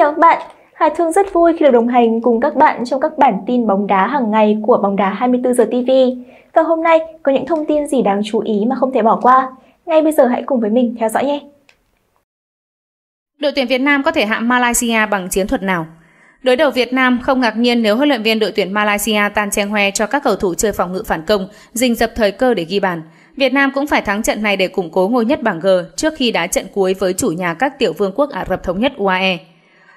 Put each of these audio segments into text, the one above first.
chào các bạn, Hà Thương rất vui khi được đồng hành cùng các bạn trong các bản tin bóng đá hàng ngày của bóng đá 24 giờ TV. Và hôm nay có những thông tin gì đáng chú ý mà không thể bỏ qua. Ngay bây giờ hãy cùng với mình theo dõi nhé. Đội tuyển Việt Nam có thể hạ Malaysia bằng chiến thuật nào? Đối đầu Việt Nam không ngạc nhiên nếu huấn luyện viên đội tuyển Malaysia Tan Cheng Hoe cho các cầu thủ chơi phòng ngự phản công, rình dập thời cơ để ghi bàn. Việt Nam cũng phải thắng trận này để củng cố ngôi nhất bảng G trước khi đá trận cuối với chủ nhà các tiểu vương quốc Ả Rập Thống Nhất UAE.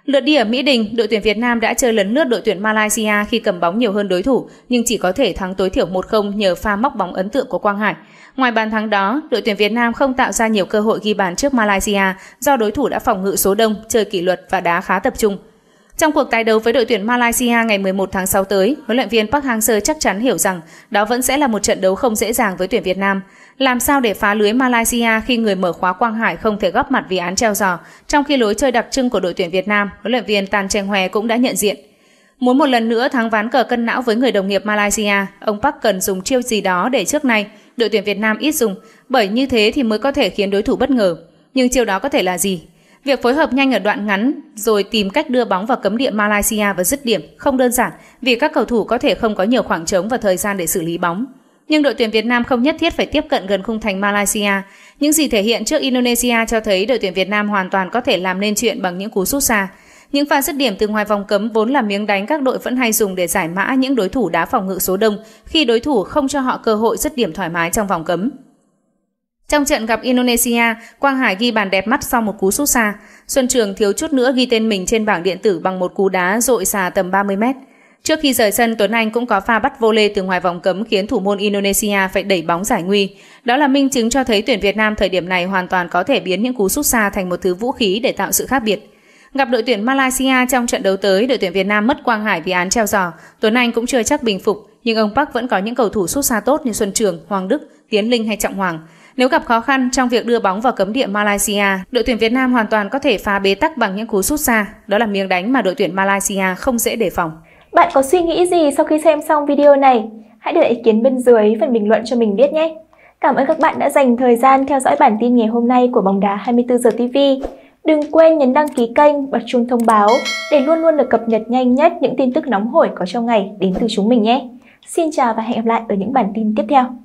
Lượt đi ở Mỹ Đình, đội tuyển Việt Nam đã chơi lấn lướt đội tuyển Malaysia khi cầm bóng nhiều hơn đối thủ, nhưng chỉ có thể thắng tối thiểu 1-0 nhờ pha móc bóng ấn tượng của Quang Hải. Ngoài bàn thắng đó, đội tuyển Việt Nam không tạo ra nhiều cơ hội ghi bàn trước Malaysia do đối thủ đã phòng ngự số đông, chơi kỷ luật và đá khá tập trung. Trong cuộc tái đấu với đội tuyển Malaysia ngày 11 tháng 6 tới, huấn luyện viên Park Hang-seo chắc chắn hiểu rằng đó vẫn sẽ là một trận đấu không dễ dàng với tuyển Việt Nam. Làm sao để phá lưới Malaysia khi người mở khóa Quang Hải không thể góp mặt vì án treo giò, trong khi lối chơi đặc trưng của đội tuyển Việt Nam, huấn luyện viên Tan Cheng Hoe cũng đã nhận diện. Muốn một lần nữa thắng ván cờ cân não với người đồng nghiệp Malaysia, ông Park cần dùng chiêu gì đó để trước nay đội tuyển Việt Nam ít dùng, bởi như thế thì mới có thể khiến đối thủ bất ngờ. Nhưng chiêu đó có thể là gì? Việc phối hợp nhanh ở đoạn ngắn, rồi tìm cách đưa bóng vào cấm địa Malaysia và dứt điểm, không đơn giản, vì các cầu thủ có thể không có nhiều khoảng trống và thời gian để xử lý bóng. Nhưng đội tuyển Việt Nam không nhất thiết phải tiếp cận gần khung thành Malaysia. Những gì thể hiện trước Indonesia cho thấy đội tuyển Việt Nam hoàn toàn có thể làm nên chuyện bằng những cú sút xa. Những pha dứt điểm từ ngoài vòng cấm vốn là miếng đánh các đội vẫn hay dùng để giải mã những đối thủ đá phòng ngự số đông khi đối thủ không cho họ cơ hội dứt điểm thoải mái trong vòng cấm. Trong trận gặp Indonesia, Quang Hải ghi bàn đẹp mắt sau một cú sút xa. Xuân Trường thiếu chút nữa ghi tên mình trên bảng điện tử bằng một cú đá dội xà tầm 30 mét. Trước khi rời sân, Tuấn Anh cũng có pha bắt vô lê từ ngoài vòng cấm khiến thủ môn Indonesia phải đẩy bóng giải nguy. Đó là minh chứng cho thấy tuyển Việt Nam thời điểm này hoàn toàn có thể biến những cú sút xa thành một thứ vũ khí để tạo sự khác biệt. Gặp đội tuyển Malaysia trong trận đấu tới, đội tuyển Việt Nam mất Quang Hải vì án treo giò. Tuấn Anh cũng chưa chắc bình phục, nhưng ông Park vẫn có những cầu thủ sút xa tốt như Xuân Trường, Hoàng Đức, Tiến Linh hay Trọng Hoàng. Nếu gặp khó khăn trong việc đưa bóng vào cấm địa Malaysia, đội tuyển Việt Nam hoàn toàn có thể phá bế tắc bằng những cú sút xa. Đó là miếng đánh mà đội tuyển Malaysia không dễ đề phòng. Bạn có suy nghĩ gì sau khi xem xong video này? Hãy để lại ý kiến bên dưới phần bình luận cho mình biết nhé. Cảm ơn các bạn đã dành thời gian theo dõi bản tin ngày hôm nay của Bóng đá 24 giờ TV. Đừng quên nhấn đăng ký kênh, bật chuông thông báo để luôn luôn được cập nhật nhanh nhất những tin tức nóng hổi có trong ngày đến từ chúng mình nhé. Xin chào và hẹn gặp lại ở những bản tin tiếp theo.